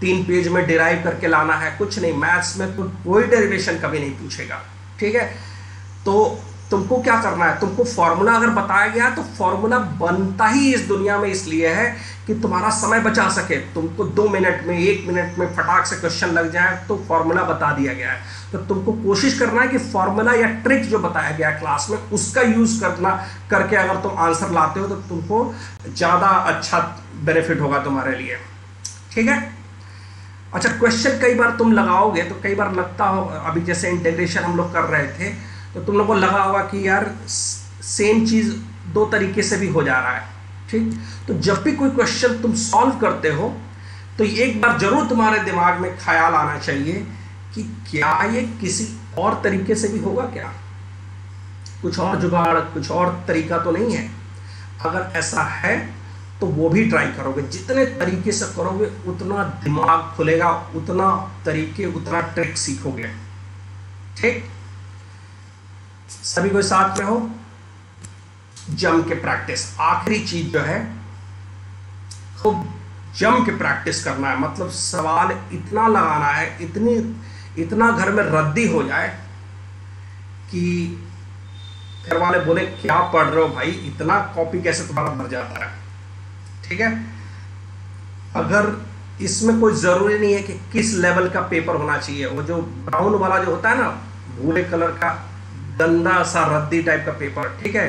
तीन पेज में डिराइव करके लाना है, कुछ नहीं। मैथ्स में तो कोई डेरिवेशन कभी नहीं पूछेगा, ठीक है? तो तुमको क्या करना है? तुमको फॉर्मूला अगर बताया गया तो फॉर्मूला बनता ही इस दुनिया में इसलिए है कि तुम्हारा समय बचा सके। तुमको दो मिनट में, एक मिनट में फटाक से क्वेश्चन लग जाए तो फॉर्मूला बता दिया गया है। तो तुमको कोशिश करना है कि फॉर्मूला या ट्रिक जो बताया गया क्लास में, उसका यूज़ करना, करके अगर तुम आंसर लाते हो तो तुमको ज़्यादा अच्छा बेनिफिट होगा तुम्हारे लिए। ठीक है? अच्छा क्वेश्चन कई बार तुम लगाओगे तो कई बार लगता हो, अभी जैसे इंटेग्रेशन हम लोग कर रहे थे तो तुम लोग को लगा होगा कि यार सेम चीज़ दो तरीके से भी हो जा रहा है, ठीक? तो जब भी कोई क्वेश्चन तुम सॉल्व करते हो तो एक बार ज़रूर तुम्हारे दिमाग में ख्याल आना चाहिए कि क्या ये किसी और तरीके से भी होगा क्या? कुछ और जुगाड़, कुछ और तरीका तो नहीं है। अगर ऐसा है तो वो भी ट्राई करोगे। जितने तरीके से करोगे, उतना दिमाग खुलेगा, उतना तरीके, उतना ट्रिक सीखोगे, ठीक? सभी कोई साथ में हो? जम के प्रैक्टिस आखिरी चीज़ जो है खूब जम के प्रैक्टिस करना है। मतलब सवाल इतना लगाना है, इतनी, इतना घर में रद्दी हो जाए कि घर वाले बोले, क्या पढ़ रहे हो भाई? इतना कॉपी कैसे तुम्हारा भर जाता है? ठीक है? अगर इसमें कोई ज़रूरी नहीं है कि किस लेवल का पेपर होना चाहिए। वो जो ब्राउन वाला जो होता है ना, भूरे कलर का गंदा सा रद्दी टाइप का पेपर ठीक है?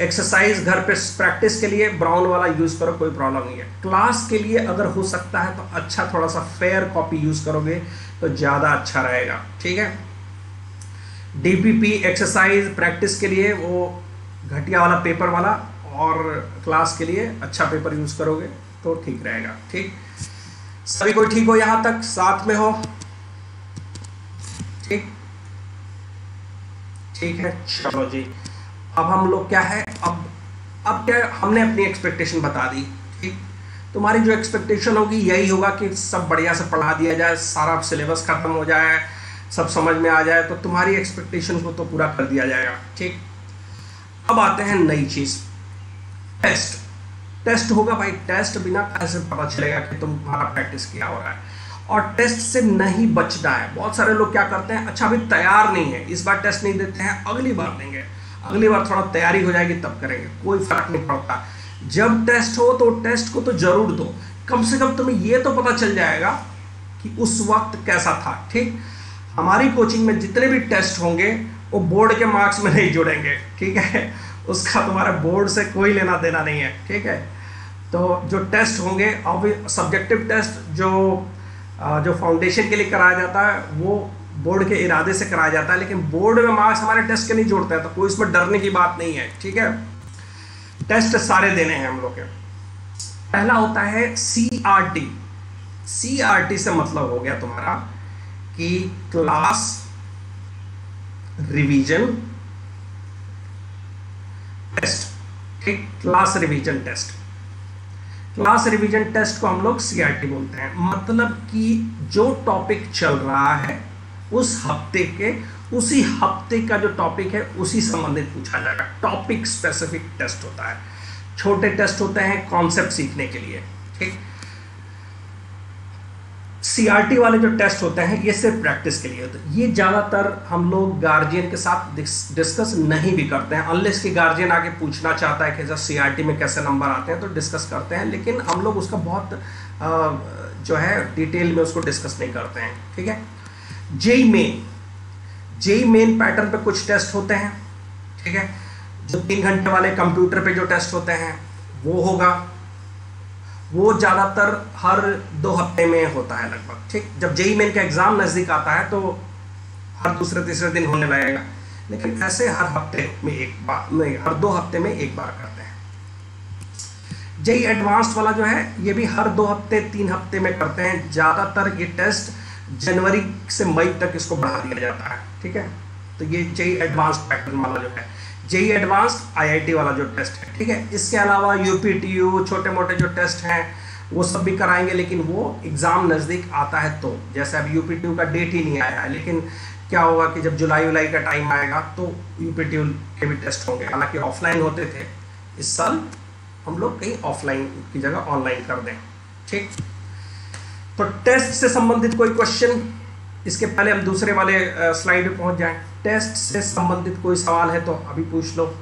एक्सरसाइज घर पे प्रैक्टिस के लिए ब्राउन वाला यूज़ करो, कोई प्रॉब्लम नहीं है। क्लास के लिए अगर हो सकता है तो अच्छा थोड़ा सा फेयर कॉपी यूज़ करोगे तो ज़्यादा अच्छा रहेगा, ठीक है? डीपीपी एक्सरसाइज प्रैक्टिस के लिए वो घटिया वाला पेपर वाला और क्लास के लिए अच्छा पेपर यूज़ करोगे तो ठीक रहेगा, ठीक? सभी कोई ठीक हो यहाँ तक? साथ में हो ठीक ठीक है? चलो जी। अब हम लोग क्या है? अब अब क्या हमने अपनी एक्सपेक्टेशन बता दी, ठीक? तुम्हारी जो एक्सपेक्टेशन होगी, यही होगा कि सब बढ़िया से पढ़ा दिया जाए, सारा सिलेबस खत्म हो जाए, सब समझ में आ जाए तो तुम्हारी एक्सपेक्टेशन को तो पूरा कर दिया जाएगा, ठीक? अब आते हैं नई चीज़। टेस्ट टेस्ट होगा भाई टेस्ट बिना कैसे पता चलेगा कि तुम्हारा प्रैक्टिस किया हो रहा है। और टेस्ट से नहीं बचना है। बहुत सारे लोग क्या करते हैं अच्छा अभी तैयार नहीं है। इस बार टेस्ट नहीं देते हैं, अगली बार देंगे। अगली बार थोड़ा तैयारी हो जाएगी, तब करेंगे। कोई फ़र्क नहीं पड़ता। जब टेस्ट हो तो टेस्ट को तो ज़रूर दो। कम से कम तुम्हें यह तो पता चल जाएगा कि उस वक्त कैसा था, ठीक? हमारी कोचिंग में जितने भी टेस्ट होंगे, वो बोर्ड के मार्क्स में नहीं जुड़ेंगे, ठीक है? उसका तुम्हारे बोर्ड से कोई लेना देना नहीं है, ठीक है? तो जो टेस्ट होंगे सब्जेक्टिव टेस्ट जो जो फाउंडेशन के लिए कराया जाता है, वो बोर्ड के इरादे से कराया जाता है, लेकिन बोर्ड में मार्क्स हमारे टेस्ट के नहीं जोड़ता है तो कोई इसमें डरने की बात नहीं है, ठीक है? टेस्ट सारे देने हैं हम लोग के। पहला होता है C R T C R T से मतलब हो गया तुम्हारा कि क्लास रिवीजन टेस्ट ठीक? Class revision test class revision test को हम लोग सीआरटी बोलते हैं। मतलब कि जो टॉपिक चल रहा है, उस हफ़्ते के, उसी हफ़्ते का जो टॉपिक है, उसी संबंधित पूछा जाएगा। टॉपिक स्पेसिफिक टेस्ट होता है। छोटे टेस्ट होते हैं कॉन्सेप्ट सीखने के लिए, ठीक? सीआरटी वाले जो टेस्ट होते हैं, ये सिर्फ़ प्रैक्टिस के लिए होते हैं। ये ज़्यादातर हम लोग गार्जियन के साथ डिस्कस नहीं भी करते हैं। अनलेस कि गार्जियन आके पूछना चाहता है कि जैसे सीआरटी में कैसे नंबर आते हैं तो डिस्कस करते हैं। लेकिन हम लोग उसका बहुत जो है डिटेल में उसको डिस्कस नहीं करते हैं। ठीक है? JEE Main JEE Main pattern पर कुछ टेस्ट होते हैं। ठीक है? जो तीन घंटे वाले कंप्यूटर पर जो टेस्ट होते हैं, वो होगा। वो ज़्यादातर हर दो हफ़्ते में होता है लगभग, ठीक? जब जेई मेन का एग्ज़ाम नज़दीक आता है तो हर दूसरे तीसरे दिन होने लगेगा। लेकिन ऐसे हर हफ़्ते में एक बार, नहीं, हर दो हफ़्ते में एक बार करते हैं। जेई एडवांस वाला जो है, ये भी हर दो हफ़्ते, तीन हफ़्ते में करते हैं। ज़्यादातर ये टेस्ट जनवरी से मई तक इसको बढ़ा दिया जाता है, ठीक है? तो ये जेई एडवांस पैटर्न वाला जो है जेई एडवांस आईआईटी वाला जो टेस्ट है, ठीक है? इसके अलावा यूपीटीयू छोटे मोटे जो टेस्ट हैं, वो सब भी कराएँगे, लेकिन वो एग्ज़ाम नज़दीक आता है तो। जैसे अब यूपीटीयू का डेट ही नहीं आया है लेकिन क्या होगा कि जब जुलाई उलाई का टाइम आएगा तो यूपीटीयू के भी टेस्ट होंगे। हालाँकि ऑफलाइन होते थे, इस साल हम लोग कहीं ऑफलाइन की जगह ऑनलाइन कर दें, ठीक? तो टेस्ट से संबंधित कोई क्वेश्चन, इसके पहले हम दूसरे वाले स्लाइड पे पहुँच जाएँ। टेस्ट से संबंधित कोई सवाल है तो अभी पूछ लो।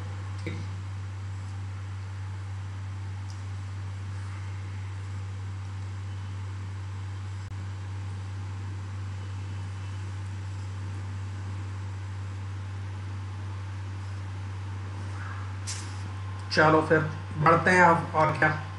चलो फिर, बढ़ते हैं आप और क्या।